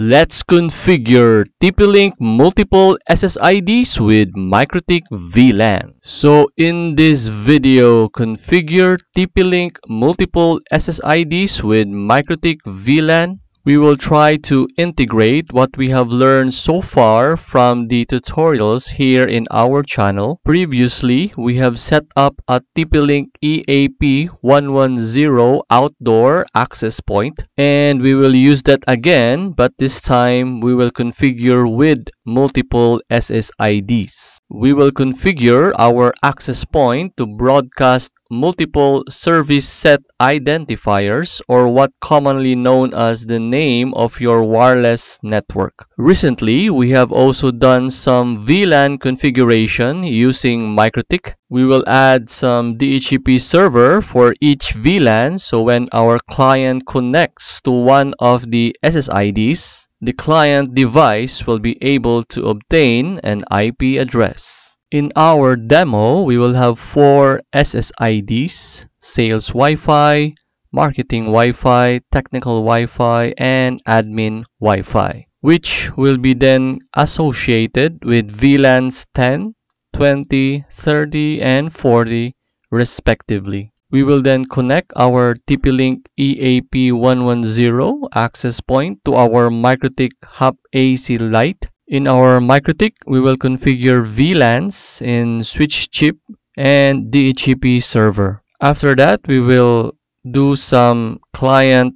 Let's configure TP-Link multiple SSIDs with MikroTik VLAN. So in this video, configure TP-Link multiple SSIDs with MikroTik VLAN. We will try to integrate what we have learned so far from the tutorials here in our channel. Previously, we have set up a TP-Link EAP110 outdoor access point and we will use that again but this time we will configure with multiple SSIDs. We will configure our access point to broadcast multiple service set identifiers or what commonly known as the name of your wireless network. Recently, we have also done some VLAN configuration using MikroTik. We will add some DHCP server for each VLAN so when our client connects to one of the SSIDs, the client device will be able to obtain an IP address. In our demo, we will have four SSIDs, Sales Wi-Fi, Marketing Wi-Fi, Technical Wi-Fi, and Admin Wi-Fi, which will be then associated with VLANs 10, 20, 30, and 40 respectively. We will then connect our TP-Link EAP110 access point to our MikroTik Hub AC Lite in our MikroTik, we will configure VLANs in switch chip and DHCP server. After that, we will do some client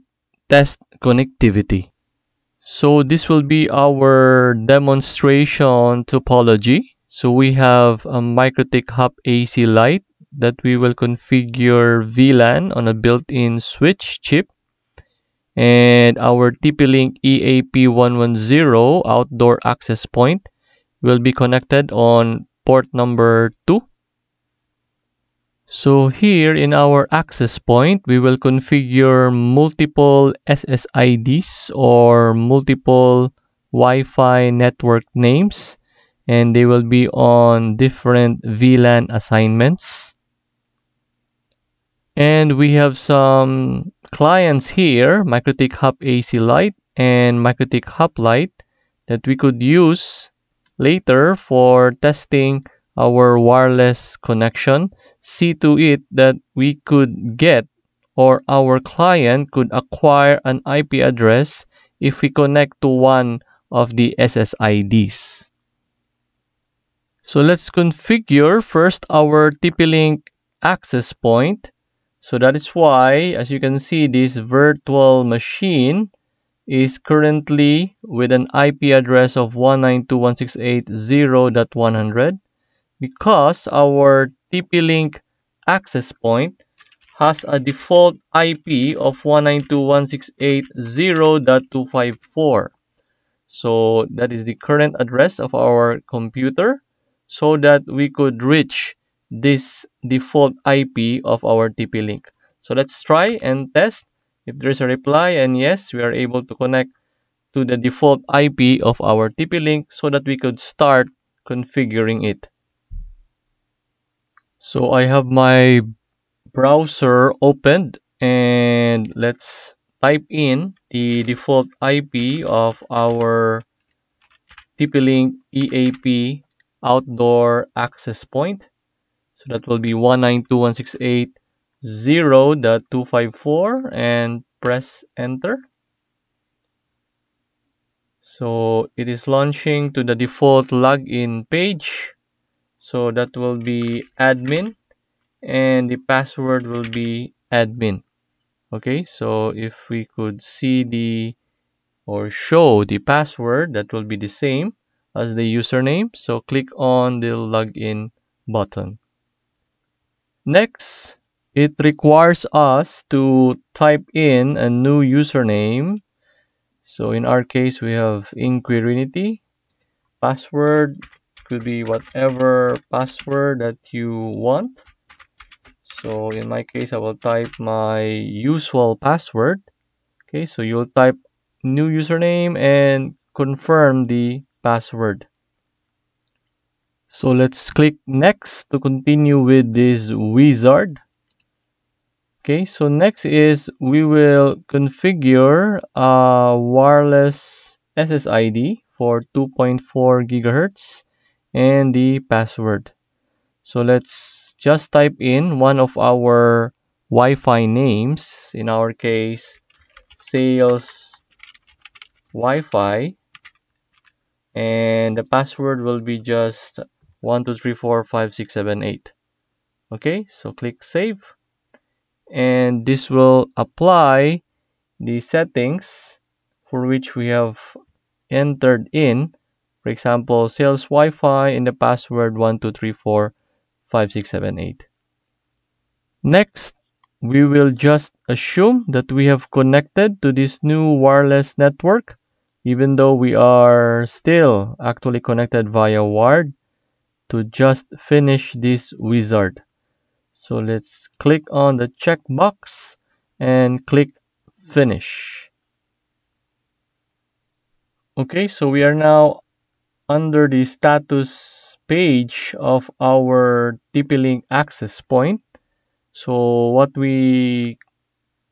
test connectivity. So this will be our demonstration topology. So we have a MikroTik Hub AC Lite that we will configure VLAN on a built-in switch chip and our TP-Link EAP110 outdoor access point will be connected on port number 2. So here in our access point, we will configure multiple SSIDs or multiple Wi-Fi network names and they will be on different VLAN assignments. And we have some clients here, MikroTik Hub AC Lite and MikroTik Hub Lite that we could use later for testing our wireless connection. See to it that we could get or our client could acquire an IP address if we connect to one of the SSIDs. So let's configure first our TP-Link access point so that is why, as you can see, this virtual machine is currently with an IP address of 192.168.0.100 because our TP-Link access point has a default IP of 192.168.0.254. So that is the current address of our computer so that we could reach this default IP of our TP-Link. So let's try and test if there's a reply and yes, we are able to connect to the default IP of our TP-Link so that we could start configuring it. So I have my browser opened and let's type in the default IP of our TP-Link EAP outdoor access point so that will be 192.168.0.254 and press enter. So it is launching to the default login page. So that will be admin and the password will be admin. Okay, so if we could see the or show the password that will be the same as the username. So click on the login button. Next, it requires us to type in a new username. So in our case, we have Inquirinity. Password could be whatever password that you want. So in my case, I will type my usual password. Okay, so you'll type new username and confirm the password. So let's click next to continue with this wizard. Okay, so next is we will configure a wireless SSID for 2.4 gigahertz and the password. So let's just type in one of our Wi-Fi names, in our case, sales Wi-Fi, and the password will be just 12345678. Okay, so click save, and this will apply the settings for which we have entered in for example, sales Wi-Fi in the password 12345678. Next, we will just assume that we have connected to this new wireless network even though we are still actually connected via wired to just finish this wizard. So let's click on the checkbox and click finish. Okay, so we are now under the status page of our TP-Link access point. So what we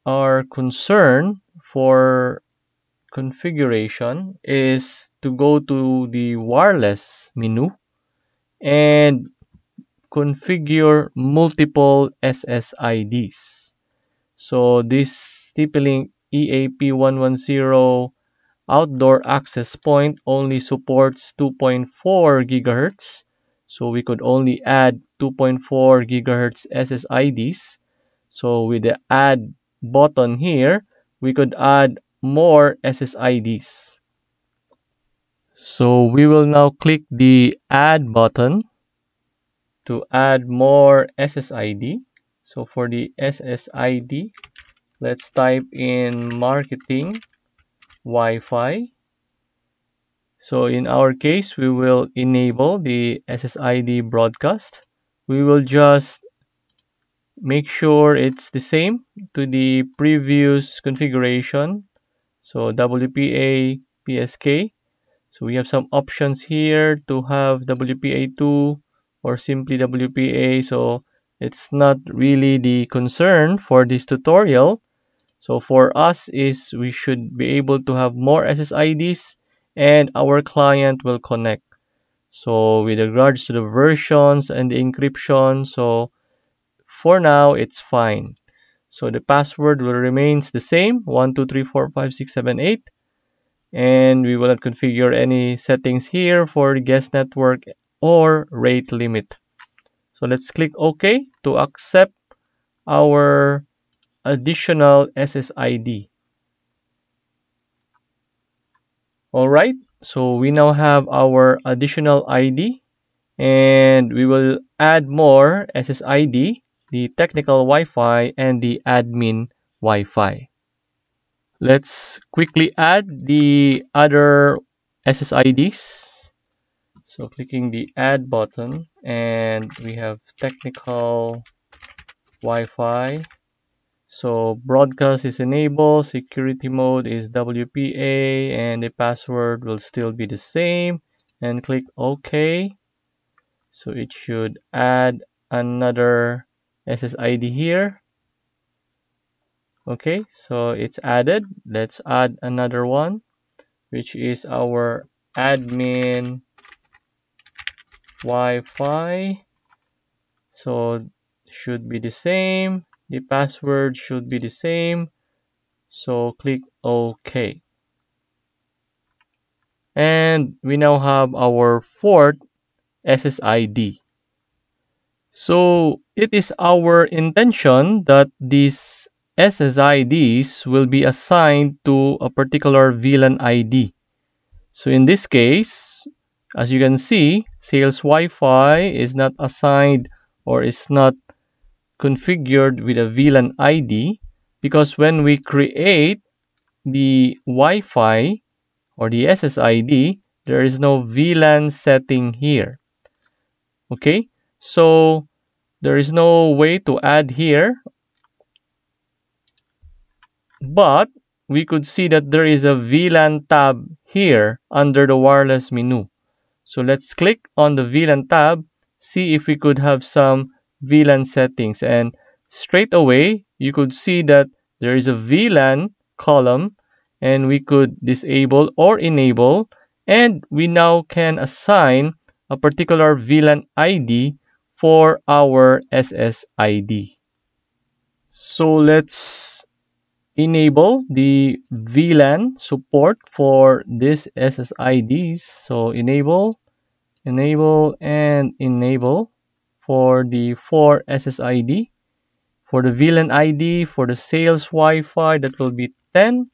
are concerned for configuration is to go to the wireless menu and configure multiple SSIDs. So this TP-Link EAP110 outdoor access point only supports 2.4 gigahertz. So we could only add 2.4 gigahertz SSIDs so with the add button here we could add more SSIDs so we will now click the add button to add more SSID so for the SSID let's type in marketing Wi-Fi. So in our case, we will enable the SSID broadcast. We will just make sure it's the same to the previous configuration. So WPA PSK. So we have some options here to have WPA2 or simply WPA. So it's not really the concern for this tutorial so for us is we should be able to have more SSIDs and our client will connect. So with regards to the versions and the encryption, so for now it's fine. So the password will remains the same 12345678 and we will not configure any settings here for guest network or rate limit. So let's click OK to accept our additional SSID. Alright, so we now have our additional ID and we will add more SSID, the technical Wi-Fi and the admin Wi-Fi. Let's quickly add the other SSIDs. So clicking the add button and we have technical Wi-Fi so broadcast is enabled, security mode is WPA, and the password will still be the same. And click OK. So it should add another SSID here. Okay, so it's added. Let's add another one, which is our admin Wi-Fi. So should be the same the password should be the same so click OK and we now have our fourth SSID so it is our intention that these SSIDs will be assigned to a particular VLAN ID so in this case as you can see sales Wi-Fi is not assigned or is not configured with a VLAN ID because when we create the Wi-Fi or the SSID, there is no VLAN setting here. Okay, so there is no way to add here, but we could see that there is a VLAN tab here under the wireless menu. So let's click on the VLAN tab, see if we could have some VLAN settings and straight away you could see that there is a VLAN column and we could disable or enable and we now can assign a particular VLAN ID for our SSID. So let's enable the VLAN support for this SSIDs. So enable, enable, and enable for the 4 SSID. For the VLAN ID, for the sales Wi-Fi, that will be 10.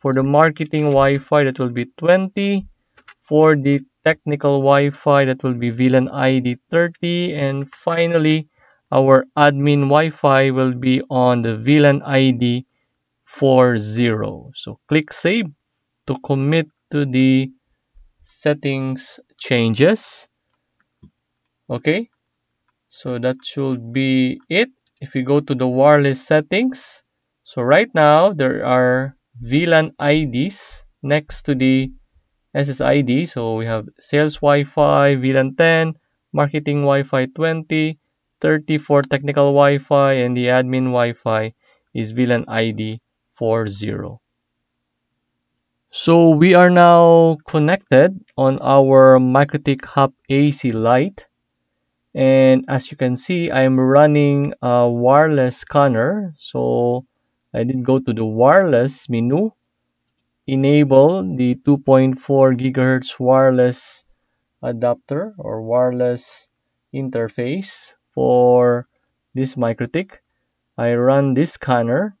For the marketing Wi-Fi, that will be 20. For the technical Wi-Fi, that will be VLAN ID 30. And finally, our admin Wi-Fi will be on the VLAN ID 40. So click Save to commit to the settings changes. Okay, so that should be it if we go to the wireless settings so right now there are VLAN IDs next to the SSID so we have sales Wi-Fi VLAN 10 marketing Wi-Fi 20 30 for technical Wi-Fi and the admin Wi-Fi is VLAN ID 40 so we are now connected on our MikroTik Hub AC Lite and as you can see I'm running a wireless scanner. So I did go to the wireless menu enable the 2.4 gigahertz wireless adapter or wireless interface for this MikroTik I run this scanner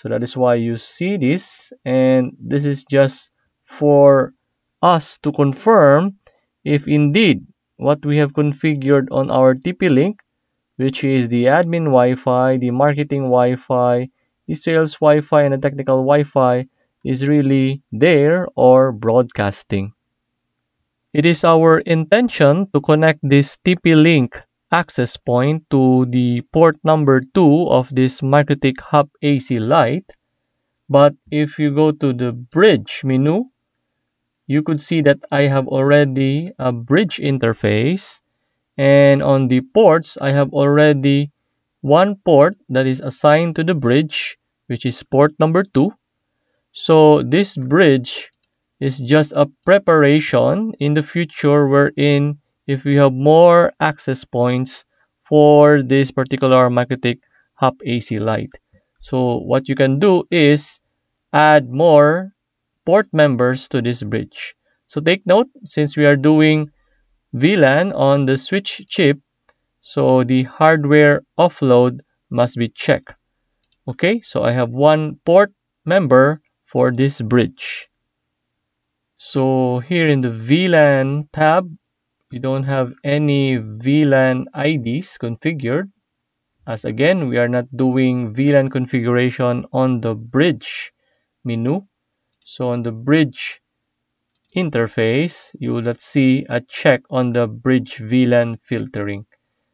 so that is why you see this and this is just for us to confirm if indeed what we have configured on our TP-Link, which is the admin Wi-Fi, the marketing Wi-Fi, the sales Wi-Fi, and the technical Wi-Fi is really there or broadcasting. It is our intention to connect this TP-Link access point to the port number 2 of this MikroTik Hub AC Lite. But if you go to the bridge menu, you could see that I have already a bridge interface and on the ports I have already one port that is assigned to the bridge which is port number 2 so this bridge is just a preparation in the future wherein if we have more access points for this particular MikroTik Hub AC Lite. so what you can do is add more port members to this bridge. So take note, since we are doing VLAN on the switch chip, so the hardware offload must be checked. Okay, so I have one port member for this bridge. So here in the VLAN tab, we don't have any VLAN IDs configured as again we are not doing VLAN configuration on the bridge menu so on the bridge interface, you will see a check on the bridge VLAN filtering.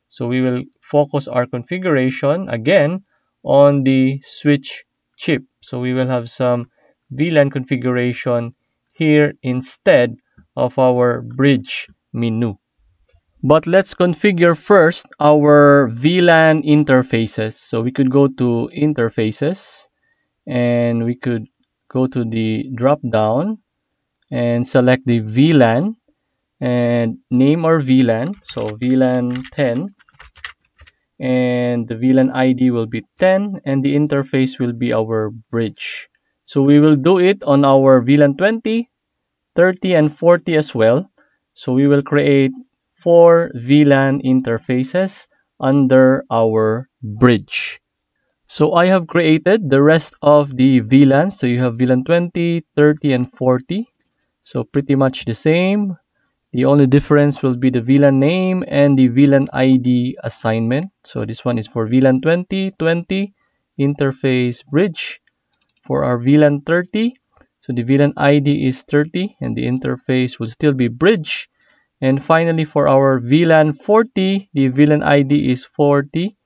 So we will focus our configuration again on the switch chip. So we will have some VLAN configuration here instead of our bridge menu. But let's configure first our VLAN interfaces. So we could go to interfaces and we could go to the drop down and select the VLAN and name our VLAN so VLAN 10 and the VLAN ID will be 10 and the interface will be our bridge so we will do it on our VLAN 20 30 and 40 as well so we will create four VLAN interfaces under our bridge so I have created the rest of the VLANs. So you have VLAN 20, 30, and 40. So pretty much the same. The only difference will be the VLAN name and the VLAN ID assignment. So this one is for VLAN 20, 20, interface bridge. For our VLAN 30, so the VLAN ID is 30 and the interface will still be bridge. And finally for our VLAN 40, the VLAN ID is 40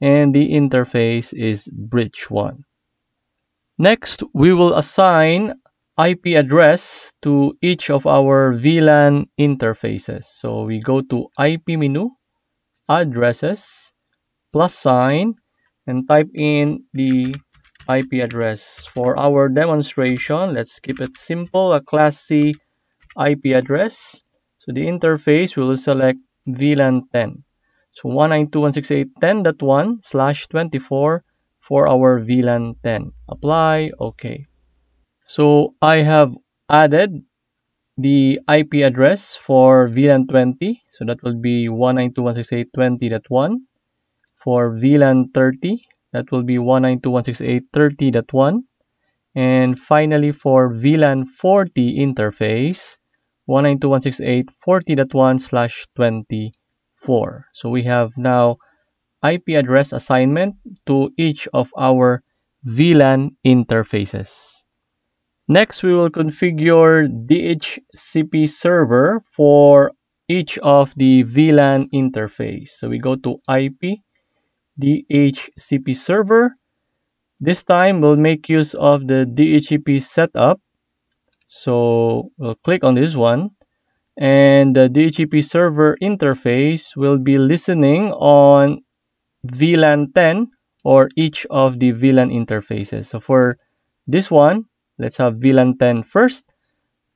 and the interface is bridge 1. Next, we will assign IP address to each of our VLAN interfaces. So we go to IP menu, addresses, plus sign, and type in the IP address. For our demonstration, let's keep it simple, a class C IP address. So the interface, will select VLAN 10. So 192.168.10.1 slash 24 for our VLAN 10. Apply, okay. So I have added the IP address for VLAN 20. So that will be 192.168.20.1. For VLAN 30, that will be 192.168.30.1. And finally, for VLAN 40 interface, 192.168.40.1 slash 24. So we have now IP address assignment to each of our VLAN interfaces. Next, we will configure DHCP server for each of the VLAN interface. So we go to IP, DHCP server. This time, we'll make use of the DHCP setup. So we'll click on this one. And the DHCP server interface will be listening on VLAN 10 or each of the VLAN interfaces. So for this one, Let's have VLAN 10 first.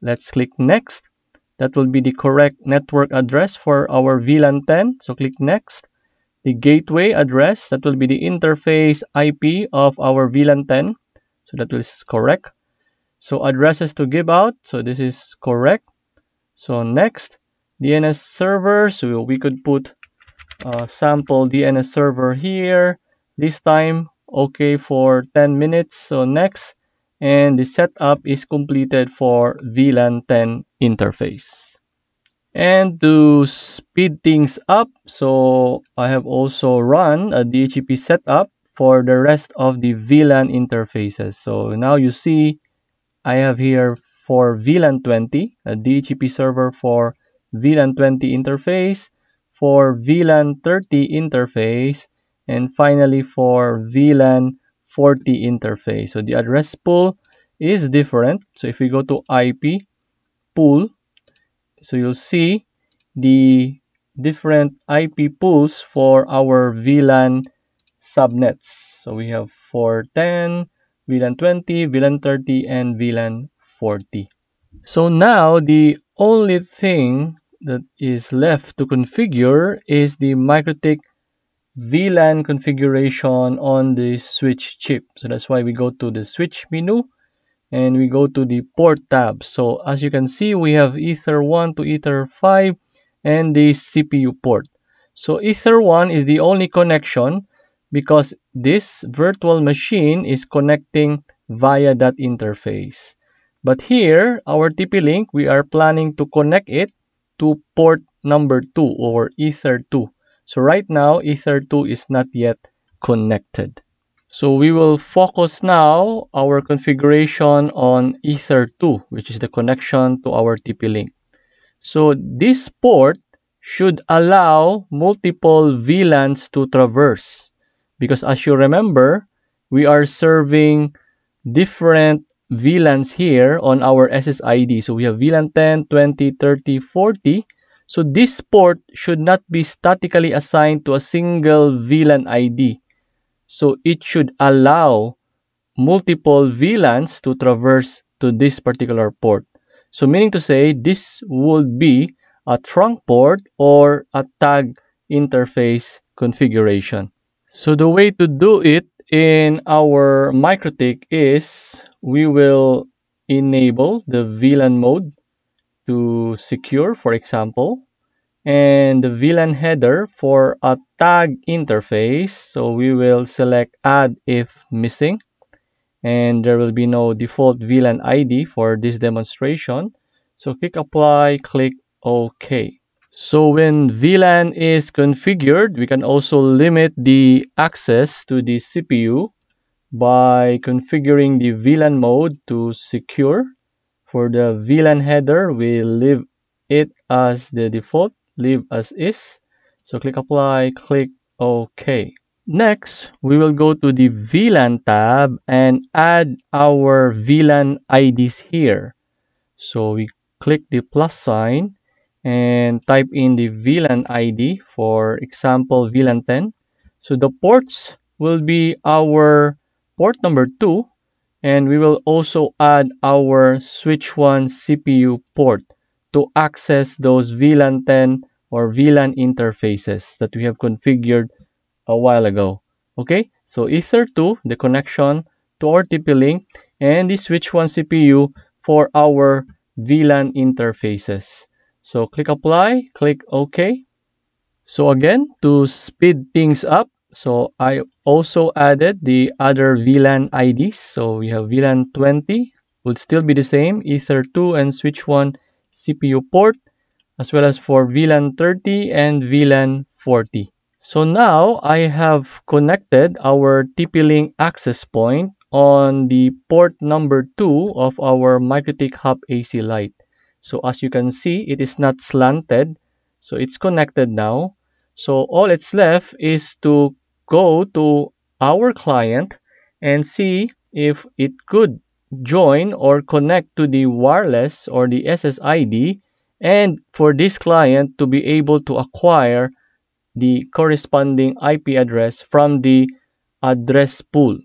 Let's click next. That will be the correct network address for our VLAN 10. So click next. The gateway address, that will be the interface IP of our VLAN 10. So that is correct. So addresses to give out. So this is correct. So next, DNS server. So we could put a sample DNS server here. This time, okay for 10 minutes. So next, and the setup is completed for VLAN 10 interface. And to speed things up, so I have also run a DHCP setup for the rest of the VLAN interfaces. So now you see I have here for VLAN 20, a DHCP server for VLAN 20 interface, for VLAN 30 interface, and finally for VLAN 40 interface. So the address pool is different. So if we go to IP pool, so you'll see the different IP pools for our VLAN subnets. So we have 410, VLAN 20, VLAN 30, and VLAN 40. So now the only thing that is left to configure is the MikroTik VLAN configuration on the switch chip. So that's why we go to the switch menu and we go to the port tab. So as you can see, we have Ether 1 to Ether 5 and the CPU port. So Ether 1 is the only connection because this virtual machine is connecting via that interface. But here, our TP-Link, we are planning to connect it to port number 2 or Ether 2. So right now, Ether 2 is not yet connected. So we will focus now our configuration on Ether2, which is the connection to our TP-Link. So this port should allow multiple VLANs to traverse. Because as you remember, we are serving different VLANs here on our SSID. So we have VLAN 10, 20, 30, 40. So this port should not be statically assigned to a single VLAN ID. So it should allow multiple VLANs to traverse to this particular port. So meaning to say this would be a trunk port or a tag interface configuration. So the way to do it in our MikroTik is we will enable the VLAN mode to secure, for example, and the VLAN header for a tag interface. So we will select add if missing and there will be no default VLAN ID for this demonstration. So click apply, click OK. So when VLAN is configured, we can also limit the access to the CPU by configuring the VLAN mode to secure. For the VLAN header, we leave it as the default, leave as is. So click apply, click OK. Next, we will go to the VLAN tab and add our VLAN IDs here. So we click the plus sign and type in the VLAN ID, for example, VLAN 10. So the ports will be our port number 2 and we will also add our switch 1 CPU port to access those VLAN 10 or VLAN interfaces that we have configured a while ago. Okay, so Ether 2, the connection to our TP-Link, and the switch 1 CPU for our VLAN interfaces. So click apply, click OK. So again, to speed things up, so I also added the other VLAN IDs. So we have VLAN 20 would still be the same, Ether 2 and switch 1 CPU port, as well as for VLAN 30 and VLAN 40. So now I have connected our TP-Link access point on the port number 2 of our MikroTik Hub AC Lite. So as you can see, it is not slanted. So it's connected now. So all it's left is to go to our client and see if it could join or connect to the wireless or the SSID and for this client to be able to acquire the corresponding IP address from the address pool.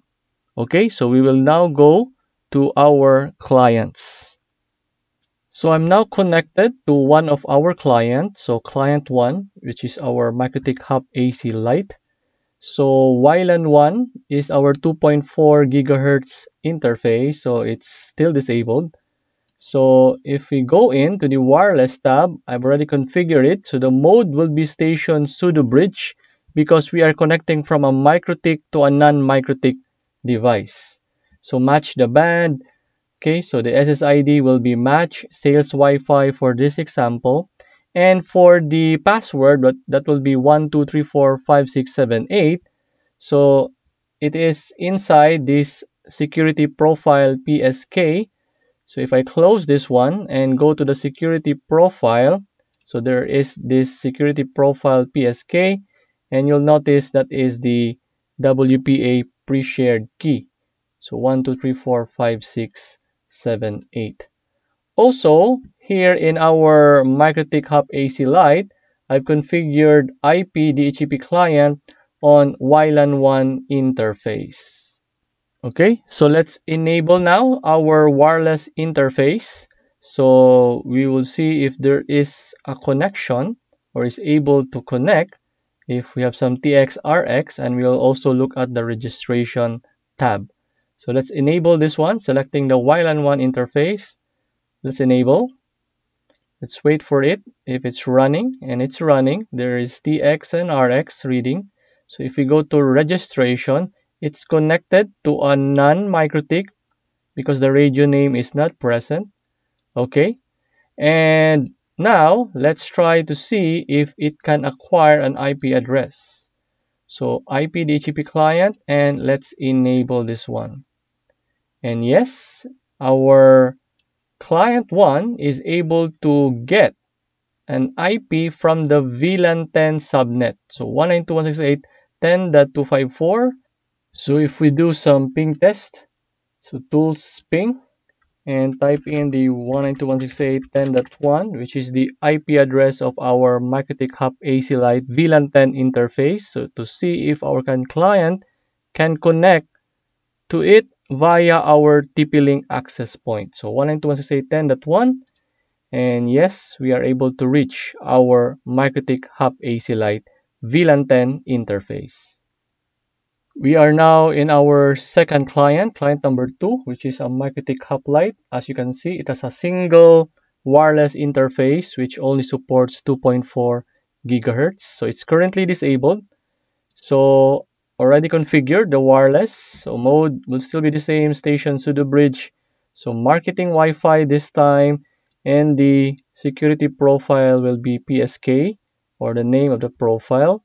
Okay, so we will now go to our clients. So I'm now connected to one of our clients. So client 1, which is our MikroTik Hub AC Lite. So WLAN 1 is our 2.4 gigahertz interface. So it's still disabled. So if we go into the wireless tab, I've already configured it. So the mode will be station pseudo bridge because we are connecting from a MikroTik to a non-MikroTik device. So match the band, Okay, so the SSID will be match sales Wi-Fi for this example. And for the password, that will be 12345678. So it is inside this security profile PSK. So if I close this one and go to the security profile, so there is this security profile PSK, and you'll notice that is the WPA pre-shared key. So 123456 7, 8. Also, here in our MikroTik Hub AC Lite, I've configured IP DHCP client on WLAN 1 interface. Okay, so let's enable now our wireless interface. So we will see if there is a connection or is able to connect if we have some TX RX and we'll also look at the registration tab. So let's enable this one, selecting the WLAN 1 interface. Let's enable. Let's wait for it. If it's running, and it's running, there is TX and RX reading. So if we go to registration, it's connected to a non-MikroTik because the radio name is not present. Okay. And now let's try to see if it can acquire an IP address. So IP DHCP client and let's enable this one. And yes, our client 1 is able to get an IP from the VLAN 10 subnet. So 192.168.10.254. So if we do some ping test, so tools ping and type in the 192.168.10.1 which is the IP address of our MikroTik Hub AC Lite VLAN 10 interface. So to see if our client can connect to it via our TP-Link access point. So 192.168.10.1 and yes, we are able to reach our MikroTik Hub AC Lite VLAN 10 interface. We are now in our second client, client number 2, which is a MikroTik Hub Lite. As you can see, it has a single wireless interface which only supports 2.4 gigahertz. So it's currently disabled. So already configured the wireless so mode will still be the same station pseudo bridge so marketing Wi-Fi this time and the security profile will be PSK or the name of the profile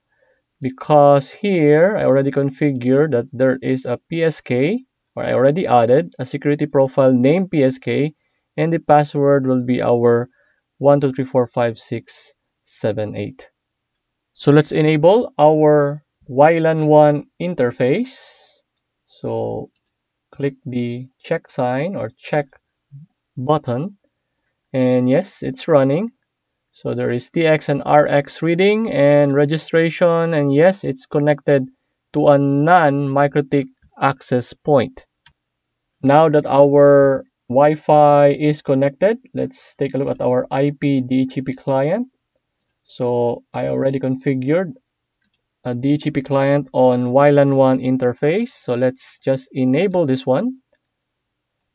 because here I already configured that there is a PSK or I already added a security profile named PSK and the password will be our 12345678 so let's enable our WLAN 1 interface. So click the check sign or check button and yes it's running so there is TX and RX reading and registration and yes it's connected to a non-MikroTik access point. Now that our Wi-Fi is connected, let's take a look at our IP DHCP client. So I already configured a DHCP client on WLAN 1 interface. So let's just enable this one.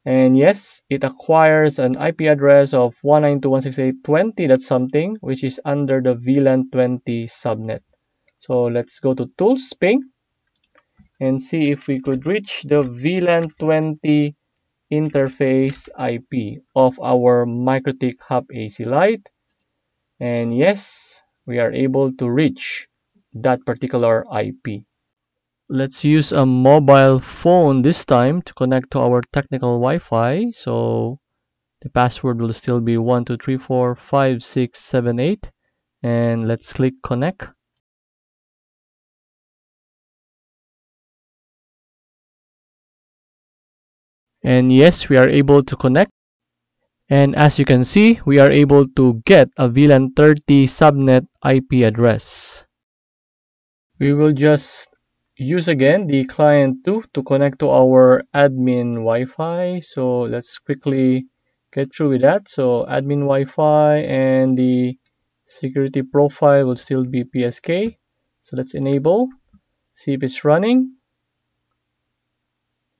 And yes, it acquires an IP address of 192.168.20, that's something, which is under the VLAN 20 subnet. So let's go to Tools, Ping, and see if we could reach the VLAN 20 interface IP of our MikroTik Hub AC Lite. And yes, we are able to reach that particular IP. Let's use a mobile phone this time to connect to our technical Wi-Fi. So the password will still be 12345678 and let's click connect. And yes, we are able to connect. And as you can see, we are able to get a VLAN 30 subnet IP address. We will just use again the client 2 to connect to our admin Wi-Fi. So let's quickly get through with that. So admin Wi-Fi and the security profile will still be PSK. So let's enable, see if it's running.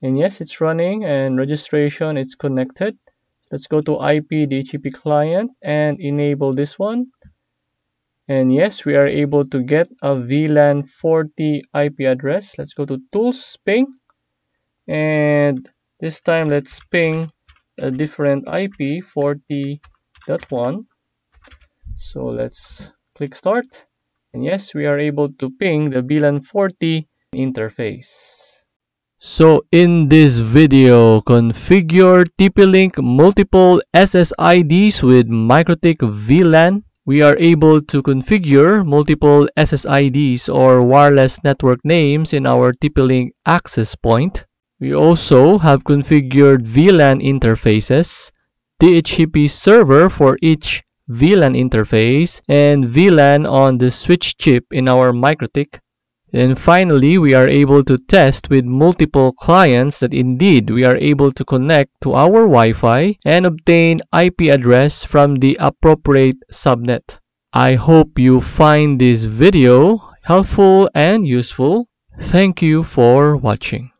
And yes, it's running and registration, it's connected. Let's go to IP DHCP client and enable this one. And yes, we are able to get a VLAN 40 IP address. Let's go to Tools, Ping. And this time, let's ping a different IP, 40.1. So let's click Start. And yes, we are able to ping the VLAN 40 interface. So in this video, configure TP-Link multiple SSIDs with MikroTik VLAN we are able to configure multiple SSIDs or wireless network names in our TP-Link access point. We also have configured VLAN interfaces, DHCP server for each VLAN interface, and VLAN on the switch chip in our MikroTik. And finally, we are able to test with multiple clients that indeed we are able to connect to our Wi-Fi and obtain IP address from the appropriate subnet. I hope you find this video helpful and useful. Thank you for watching.